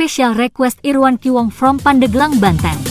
Special Request Irwan Kiwong from Pandeglang, Banten.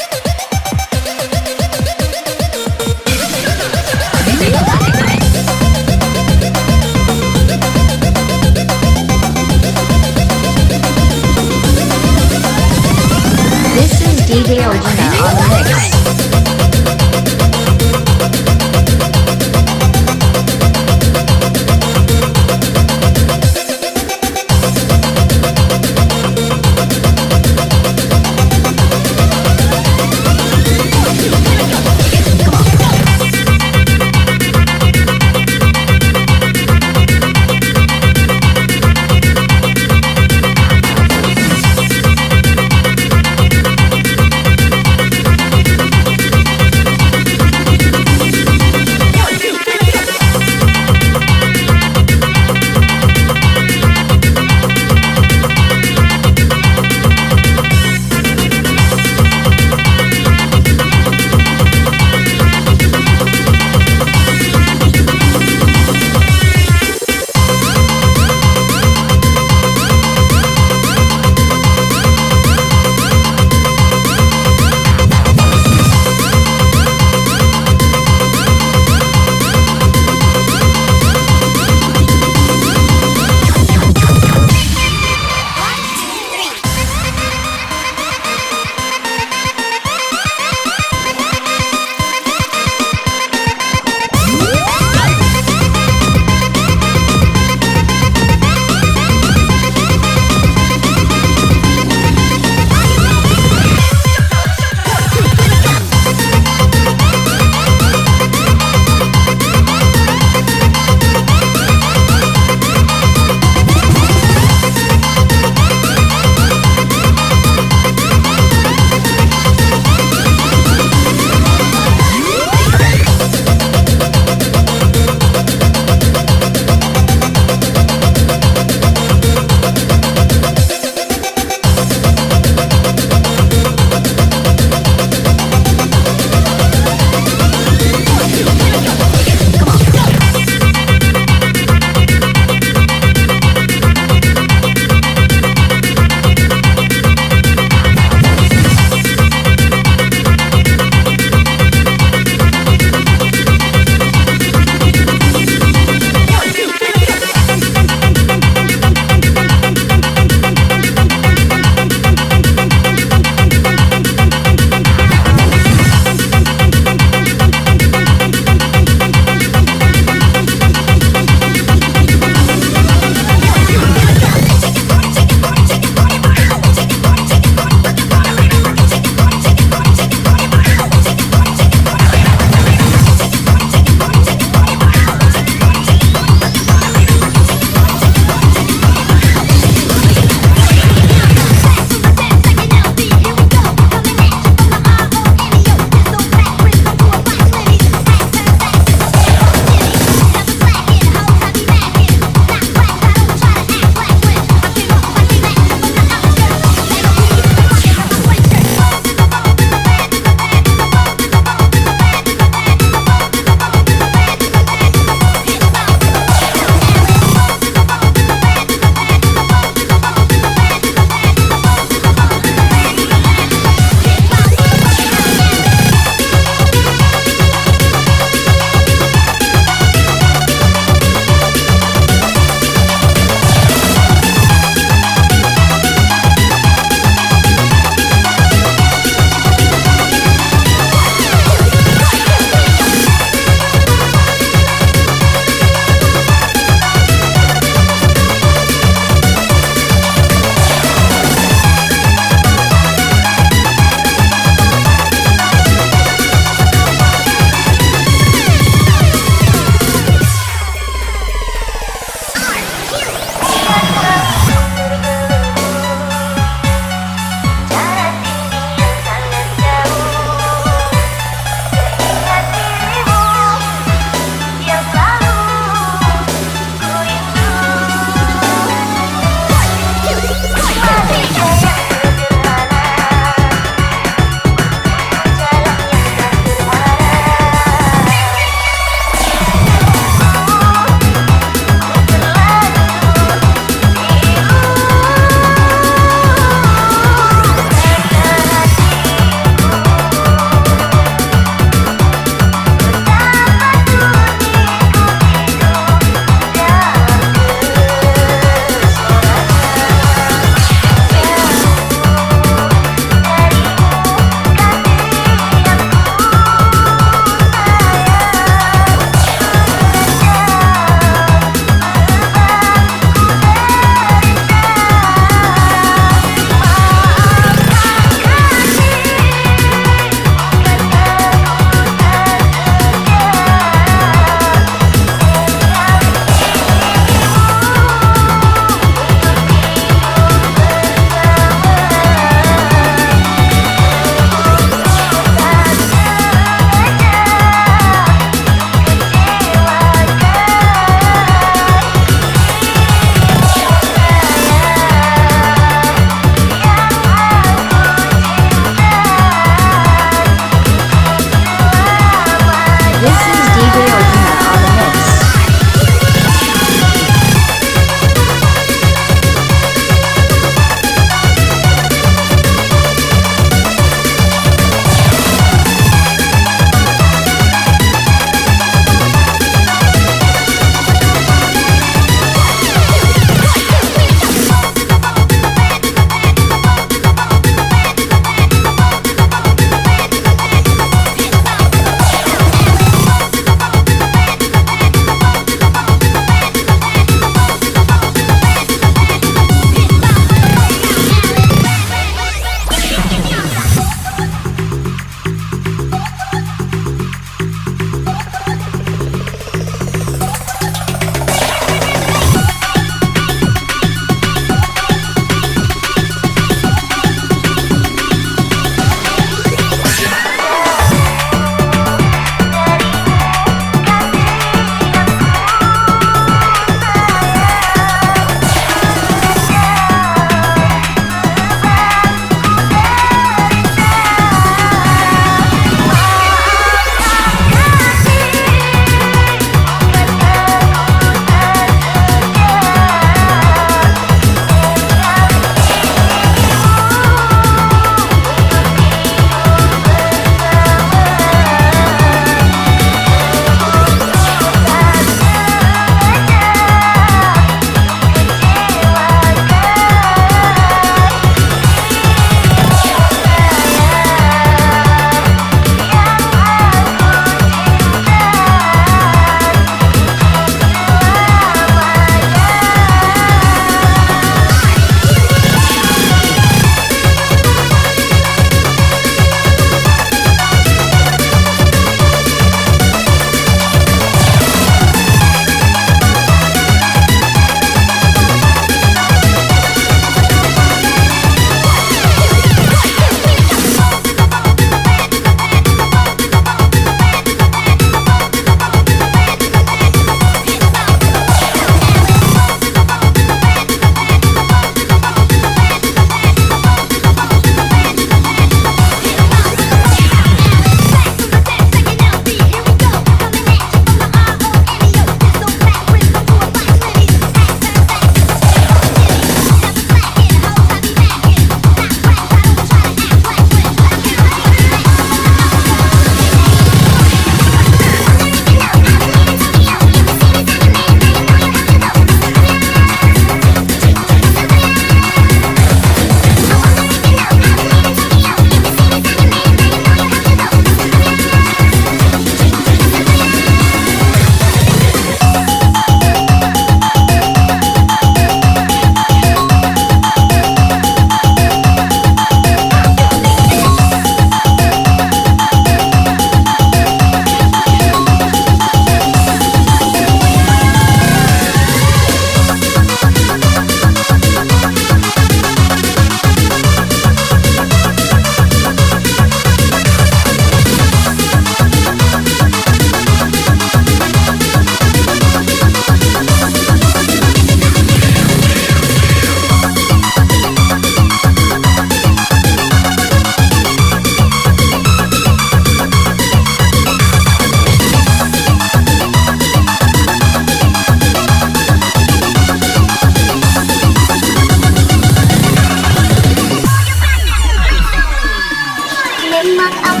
quên mang âm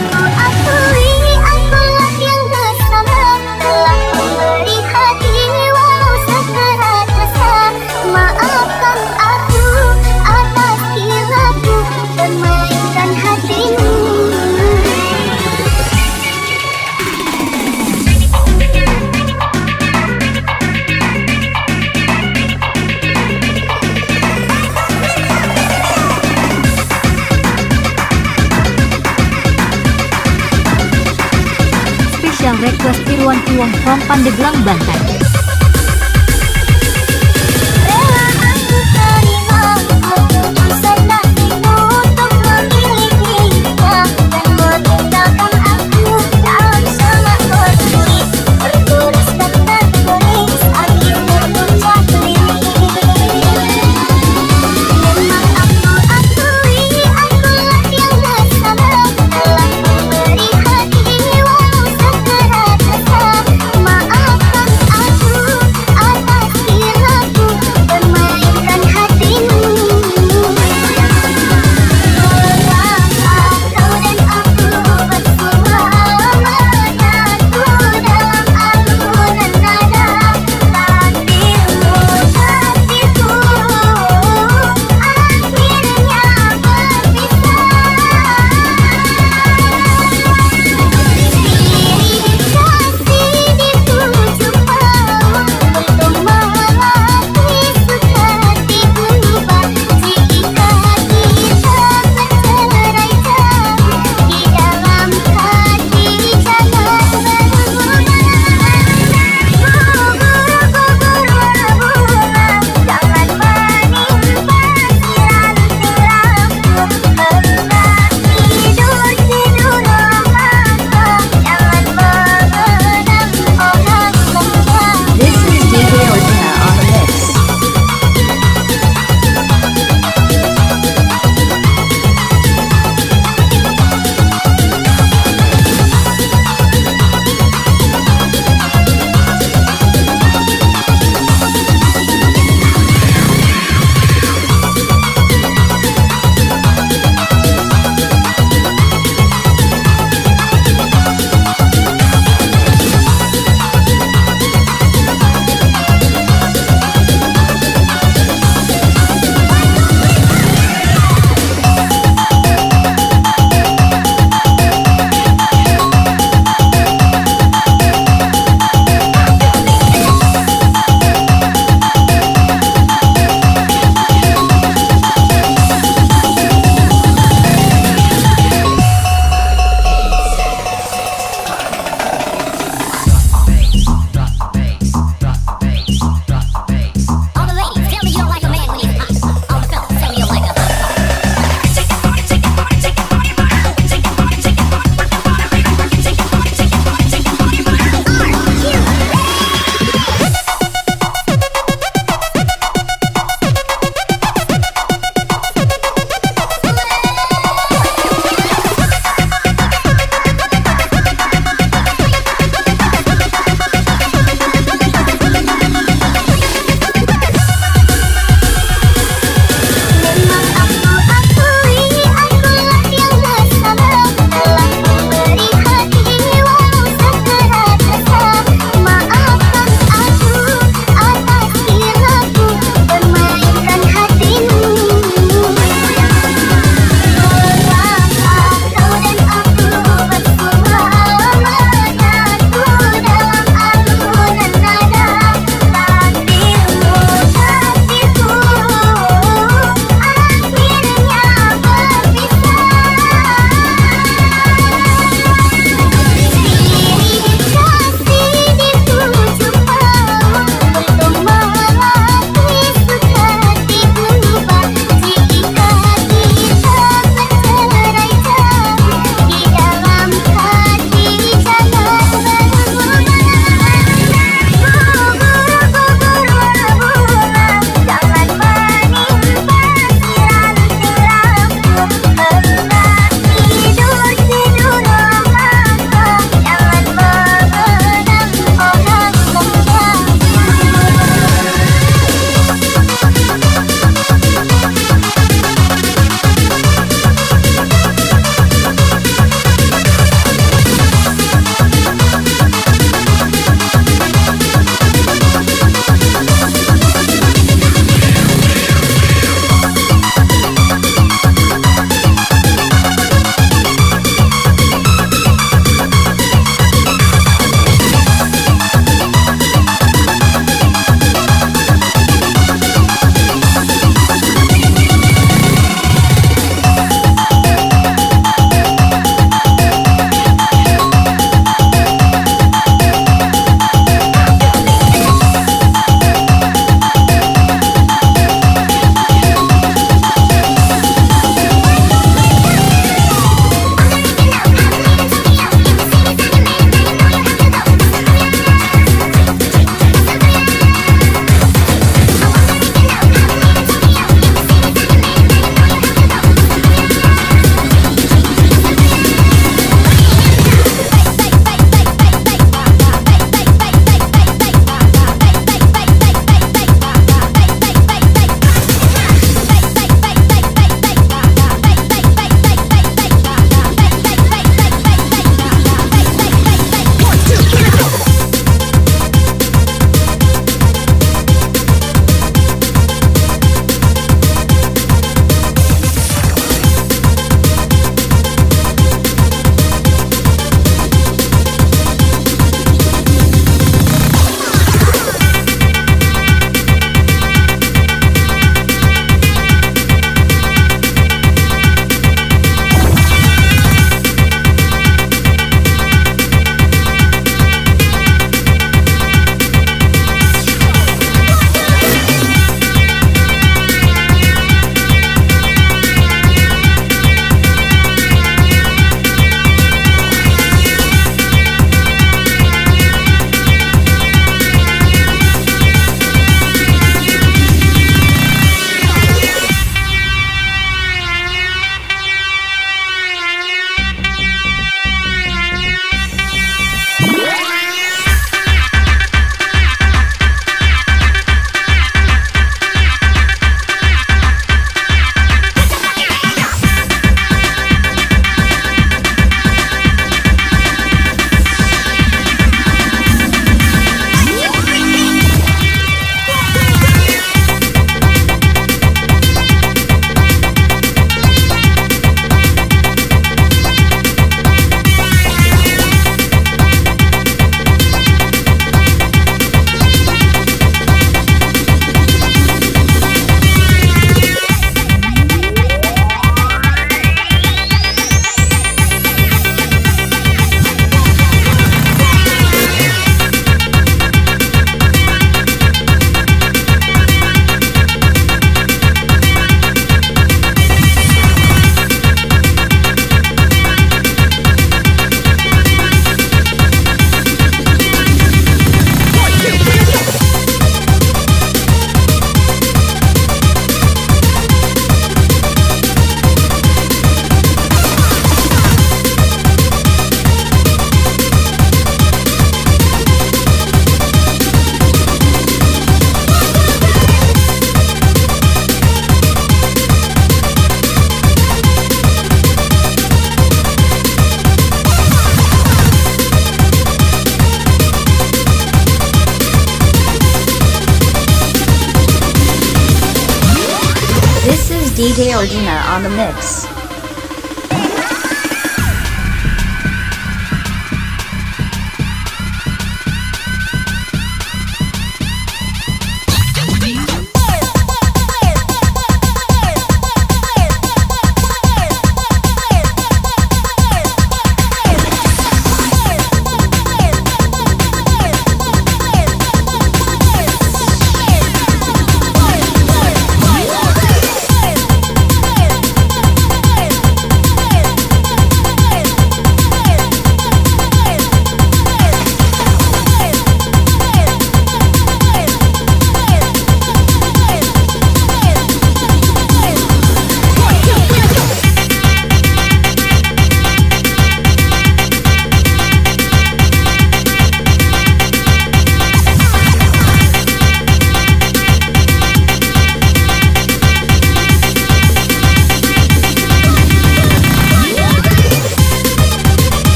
Pandeglang, Banten.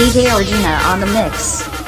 DJ Ordina on the mix.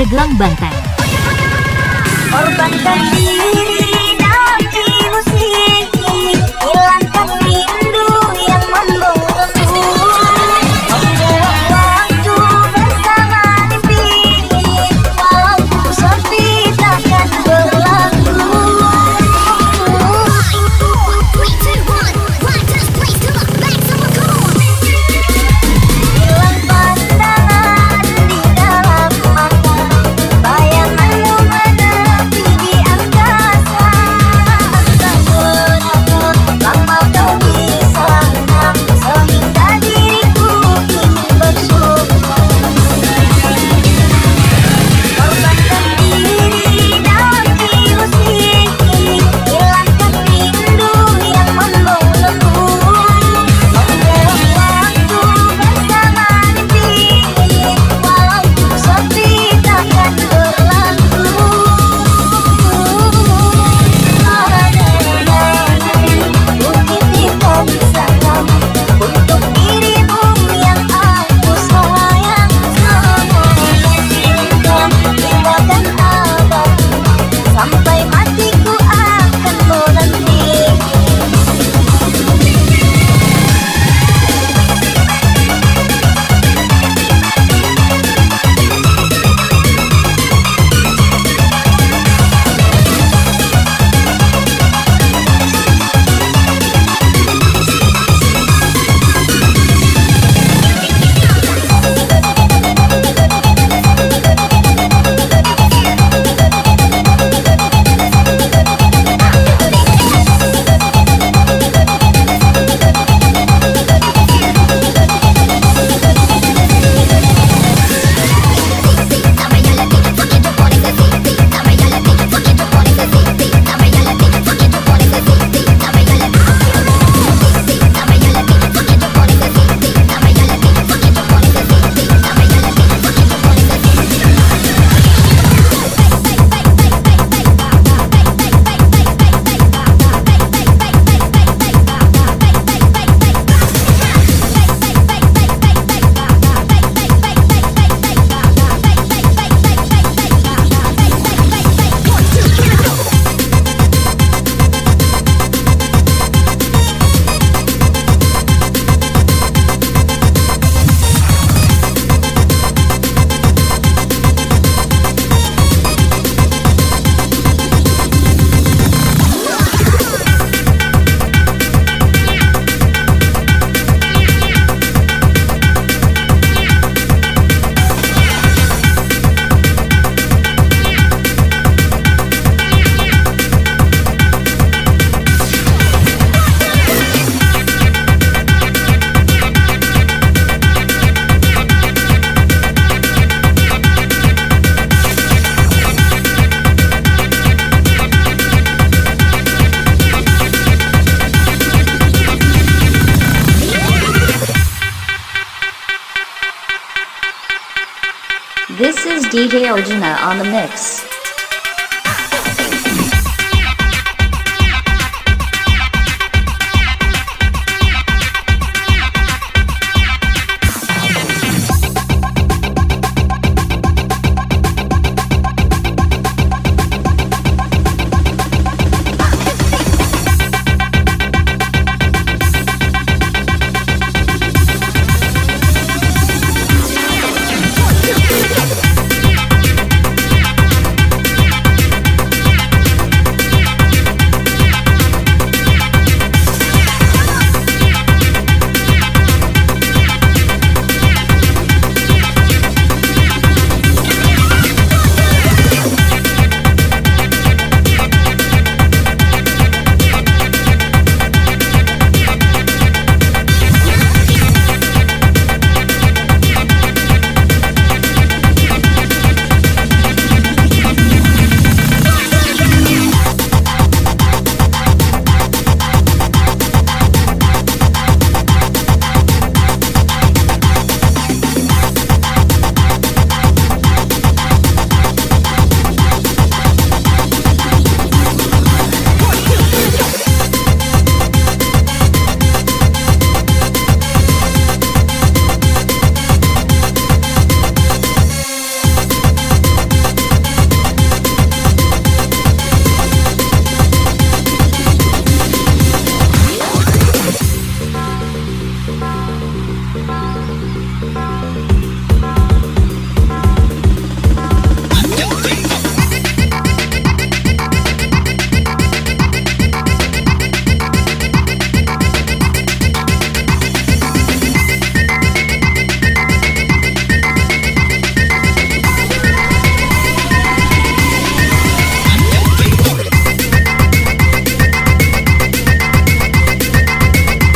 Pandeglang, Banten.